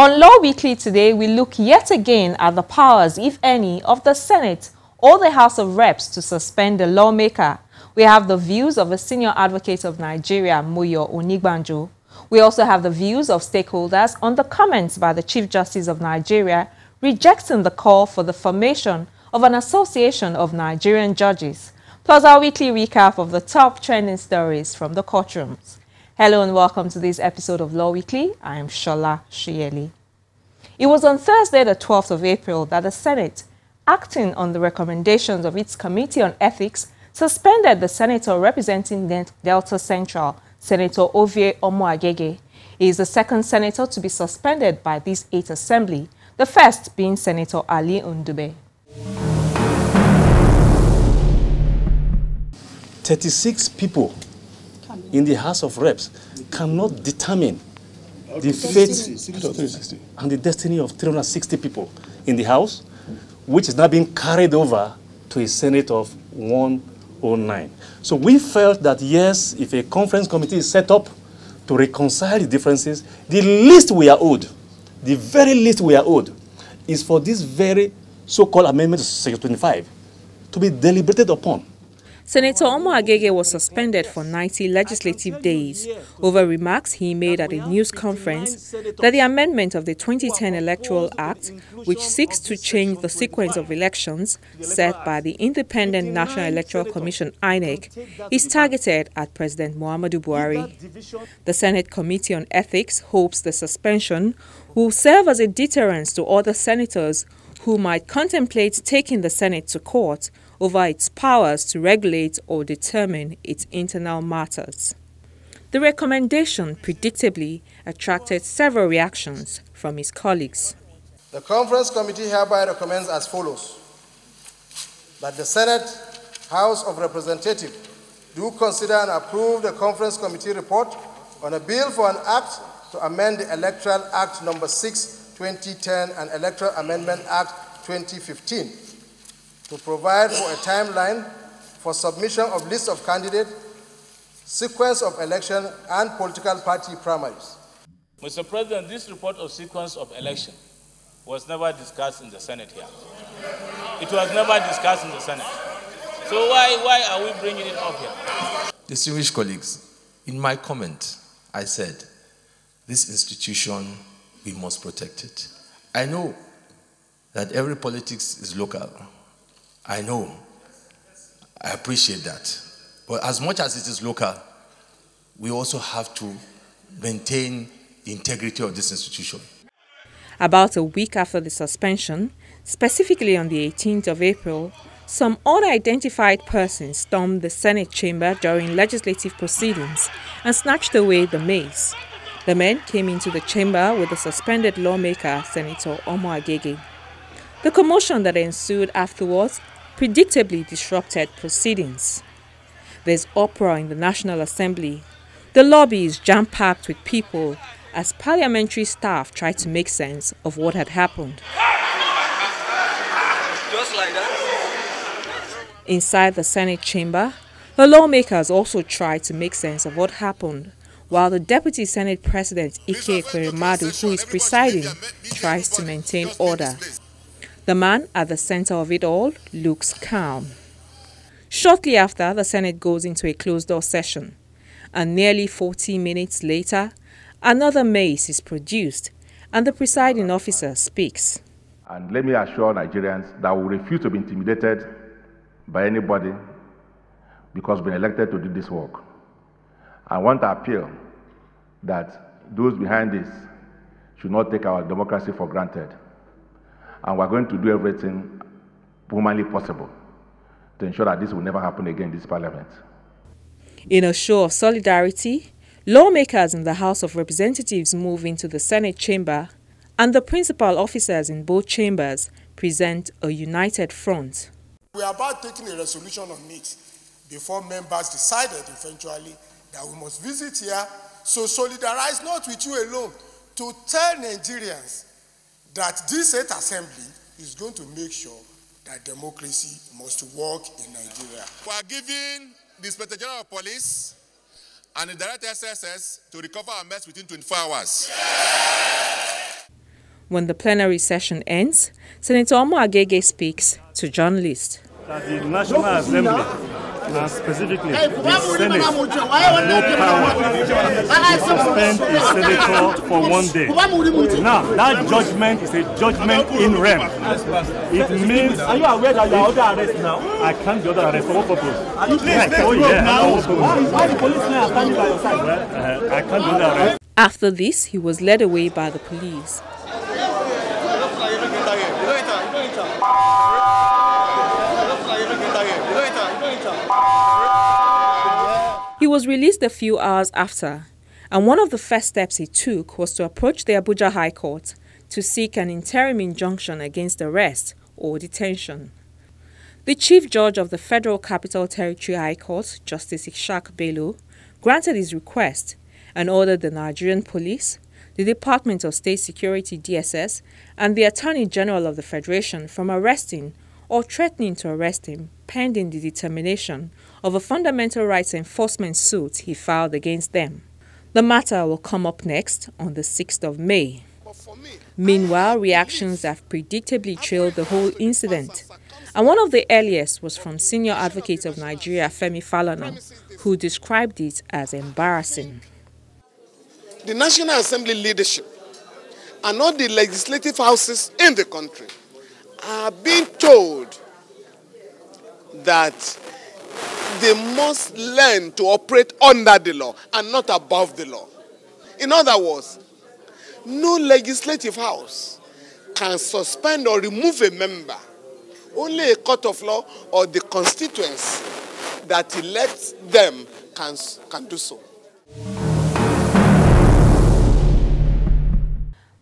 On Law Weekly today, we look yet again at the powers, if any, of the Senate or the House of Reps to suspend a lawmaker. We have the views of a senior advocate of Nigeria, Moyo Onigbanjo. We also have the views of stakeholders on the comments by the Chief Justice of Nigeria rejecting the call for the formation of an association of Nigerian judges, plus our weekly recap of the top trending stories from the courtrooms. Hello and welcome to this episode of Law Weekly. I am Shola Shieli. It was on Thursday, the 12th of April, that the Senate, acting on the recommendations of its Committee on Ethics, suspended the senator representing Delta Central, Senator Ovie Omoagege. He is the second senator to be suspended by this eighth assembly, the first being Senator Ali Ndume. 36 people in the House of Reps cannot determine the fate and the destiny of 360 people in the House, which is now being carried over to a Senate of 109. So we felt that yes, if a conference committee is set up to reconcile the differences, the least we are owed, the very least we are owed, is for this very so-called amendment to Section 25 to be deliberated upon. Senator Omo Agege was suspended for 90 legislative days over remarks he made at a news conference that the amendment of the 2010 Electoral Act, which seeks to change the sequence of elections set by the Independent National Electoral Commission INEC, is targeted at President Muhammadu Buhari. The Senate Committee on Ethics hopes the suspension will serve as a deterrent to other senators who might contemplate taking the Senate to court over its powers to regulate or determine its internal matters. The recommendation predictably attracted several reactions from his colleagues. The conference committee hereby recommends as follows that the Senate, House of Representatives do consider and approve the conference committee report on a bill for an act to amend the Electoral Act number 6, 2010 and Electoral Amendment Act 2015 to provide for a timeline for submission of lists of candidates, sequence of election, and political party primaries. Mr. President, this report of sequence of election was never discussed in the Senate here. It was never discussed in the Senate. So why, why are we bringing it up here? Distinguished colleagues, in my comment, I said, this institution, we must protect it. I know that every politics is local. I know. I appreciate that. But as much as it is local, we also have to maintain the integrity of this institution. About a week after the suspension, specifically on the 18th of April, some unidentified persons stormed the Senate chamber during legislative proceedings and snatched away the mace. The men came into the chamber with the suspended lawmaker, Senator Omo Agege. The commotion that ensued afterwards predictably disrupted proceedings. There's uproar in the National Assembly. The lobby is jam-packed with people as parliamentary staff try to make sense of what had happened. Just like that. Inside the Senate chamber, the lawmakers also tried to make sense of what happened, while the Deputy Senate President Ike Ekweremadu, who is presiding, tries to maintain order. The man at the center of it all looks calm. Shortly after, the Senate goes into a closed-door session, and nearly 40 minutes later, another mace is produced, and the presiding officer speaks. And let me assure Nigerians that we refuse to be intimidated by anybody because we've been elected to do this work. I want to appeal that those behind this should not take our democracy for granted and we're going to do everything humanly possible to ensure that this will never happen again in this parliament. In a show of solidarity, lawmakers in the House of Representatives move into the Senate chamber and the principal officers in both chambers present a united front. We are about taking a resolution on it before members decided eventually that we must visit here. So solidarize not with you alone to tell Nigerians that this state assembly is going to make sure that democracy must work in Nigeria. We are giving the Inspector General of Police and the Director SSS to recover our mess within 24 hours. When the plenary session ends, Senator Omo Agege speaks to journalists. That the National Assembly, and specifically the Senate, have no power to suspend a senator for one day. Now, that judgment is a judgment in rem. It means. Are you aware that you are under arrest now? I can't be under arrest for what purpose? Please, oh, yeah. now. Why, why the policemen are standing by your side? Well, uh, I can't be under arrest. After this, he was led away by the police. Was released a few hours after, and one of the first steps he took was to approach the Abuja High Court to seek an interim injunction against arrest or detention. The Chief Judge of the Federal Capital Territory High Court, Justice Ishaq Bello, granted his request and ordered the Nigerian Police, the Department of State Security DSS, and the Attorney General of the Federation from arresting or threatening to arrest him pending the determination of a fundamental rights enforcement suit he filed against them. The matter will come up next on the 6th of May. Meanwhile, reactions have predictably trailed the whole incident, and one of the earliest was from senior advocate of Nigeria, Femi Falana, who described it as embarrassing. The National Assembly leadership and all the legislative houses in the country are being told that they must learn to operate under the law and not above the law. In other words, no legislative house can suspend or remove a member. Only a court of law or the constituents that elects them can, can do so.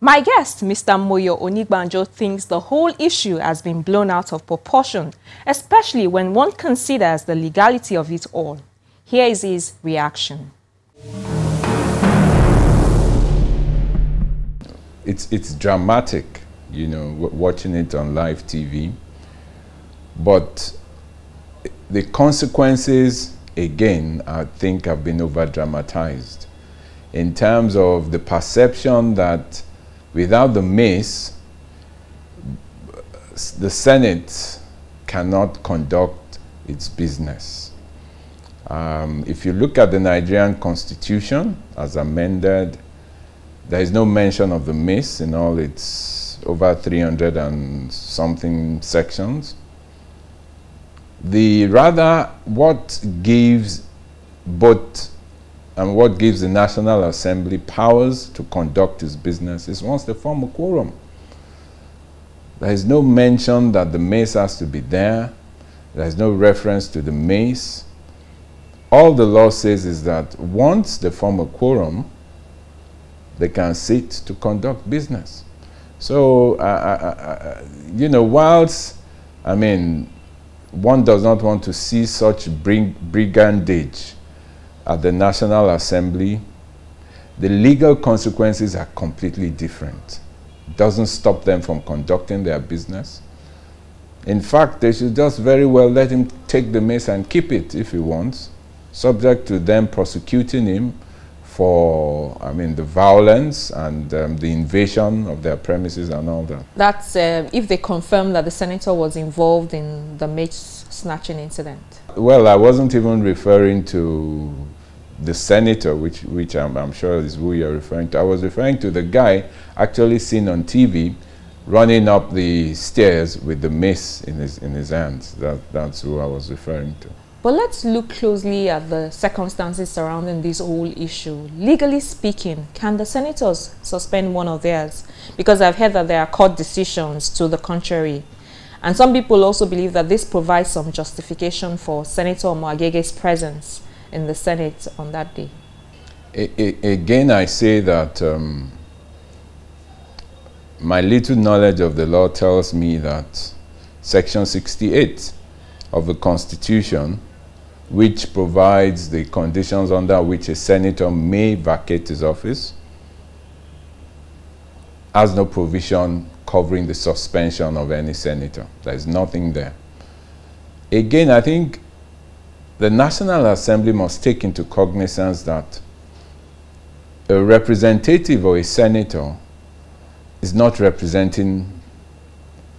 My guest, Mr. Moyo Onigbanjo, thinks the whole issue has been blown out of proportion, especially when one considers the legality of it all. Here is his reaction. It's, it's dramatic, you know, watching it on live TV. But the consequences, again, I think have been over dramatized in terms of the perception that Without the mace, the Senate cannot conduct its business. Um, if you look at the Nigerian constitution as amended, there is no mention of the mace in all its over 300 and something sections. The rather what gives both and what gives the National Assembly powers to conduct its business is once they form a quorum. There is no mention that the mace has to be there. There is no reference to the mace. All the law says is that once they form a quorum, they can sit to conduct business. So, uh, uh, uh, you know, whilst, I mean, one does not want to see such brigandage at the National Assembly, the legal consequences are completely different. It doesn't stop them from conducting their business. In fact, they should just very well let him take the mace and keep it if he wants, subject to them prosecuting him for, I mean, the violence and um, the invasion of their premises and all that. That's uh, if they confirm that the senator was involved in the mace snatching incident. Well, I wasn't even referring to the senator, which, which I'm, I'm, sure is who you're referring to. I was referring to the guy actually seen on TV running up the stairs with the mace in his, in his hands. That, that's who I was referring to. But let's look closely at the circumstances surrounding this whole issue. Legally speaking, can the senators suspend one of theirs? Because I've heard that there are court decisions to the contrary. And some people also believe that this provides some justification for Senator Omo Agege's presence in the Senate on that day? again, I say that um, my little knowledge of the law tells me that Section 68 of the Constitution, which provides the conditions under which a senator may vacate his office, has no provision covering the suspension of any senator. There is nothing there. Again, I think the National Assembly must take into cognizance that a representative or a senator is not representing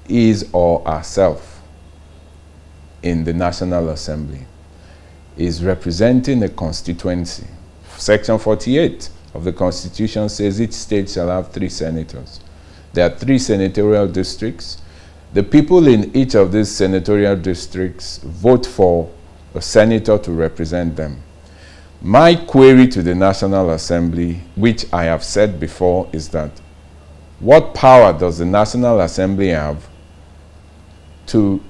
his or herself in the National Assembly. Is representing a constituency. Section 48 of the Constitution says each state shall have three senators. There are three senatorial districts. The people in each of these senatorial districts vote for a senator to represent them. My query to the National Assembly, which I have said before, is that what power does the National Assembly have to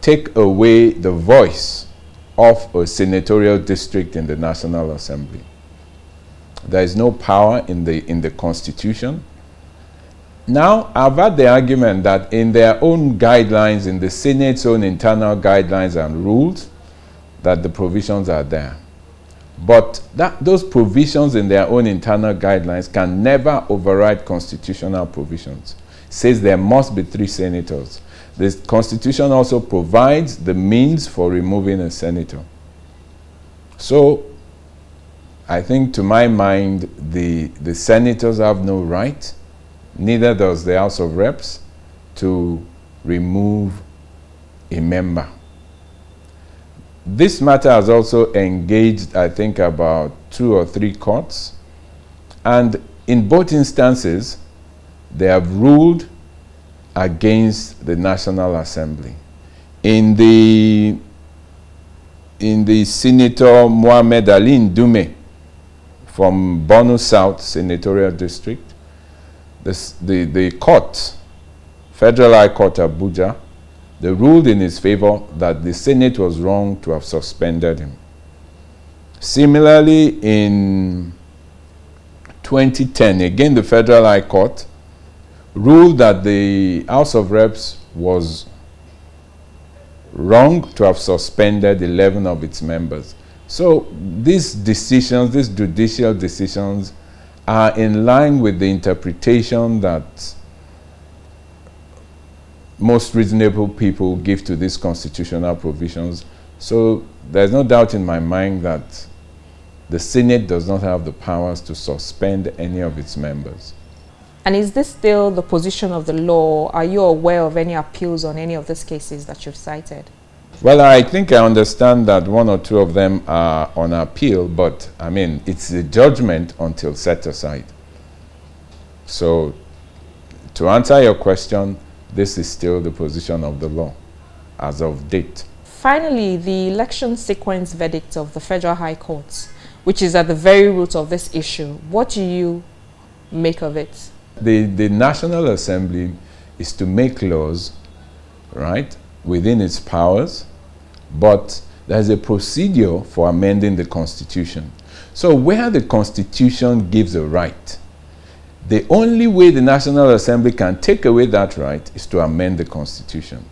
take away the voice of a senatorial district in the National Assembly? There is no power in the, in the Constitution. Now, I've had the argument that in their own guidelines, in the Senate's own internal guidelines and rules, that the provisions are there. But that, those provisions in their own internal guidelines can never override constitutional provisions. It says there must be three senators. The Constitution also provides the means for removing a senator. So, I think to my mind, the, the senators have no right, neither does the House of Reps, to remove a member. This matter has also engaged, I think, about two or three courts. And in both instances, they have ruled against the National Assembly. In the, in the Senator Mohamed Ali Ndume from Borno South Senatorial District, the, the court, Federal High Court Abuja, they ruled in his favor that the Senate was wrong to have suspended him. Similarly, in 2010, again the Federal High Court ruled that the House of Reps was wrong to have suspended 11 of its members. So these decisions, these judicial decisions, are in line with the interpretation that most reasonable people give to these constitutional provisions. So there's no doubt in my mind that the Senate does not have the powers to suspend any of its members. And is this still the position of the law? Are you aware of any appeals on any of these cases that you've cited? Well, I think I understand that one or two of them are on appeal, but I mean, it's a judgment until set aside. So, to answer your question, this is still the position of the law as of date. Finally, the election sequence verdict of the Federal High Court, which is at the very root of this issue, what do you make of it? The, the National Assembly is to make laws, right, within its powers, but there's a procedure for amending the Constitution. So where the Constitution gives a right, the only way the National Assembly can take away that right is to amend the Constitution.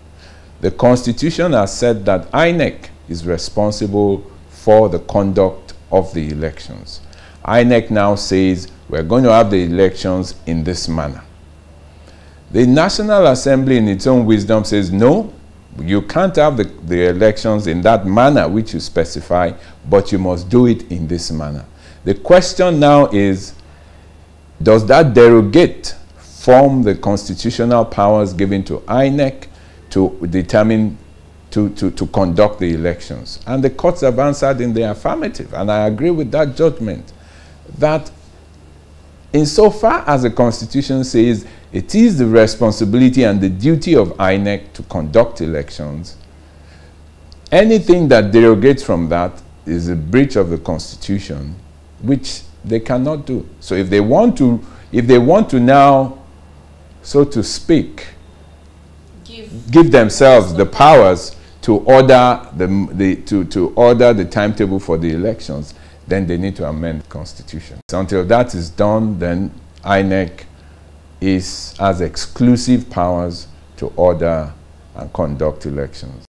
The Constitution has said that INEC is responsible for the conduct of the elections. INEC now says we're going to have the elections in this manner. The National Assembly, in its own wisdom, says no, you can't have the, the elections in that manner which you specify, but you must do it in this manner. The question now is does that derogate from the constitutional powers given to INEC to determine, to, to, to conduct the elections? And the courts have answered in the affirmative, and I agree with that judgment, that insofar as the Constitution says it is the responsibility and the duty of INEC to conduct elections, anything that derogates from that is a breach of the Constitution, which they cannot do. So if they want to, if they want to now, so to speak, give, give themselves the powers to order the, the, to, to order the timetable for the elections, then they need to amend the constitution. So until that is done, then INEC is, has exclusive powers to order and conduct elections.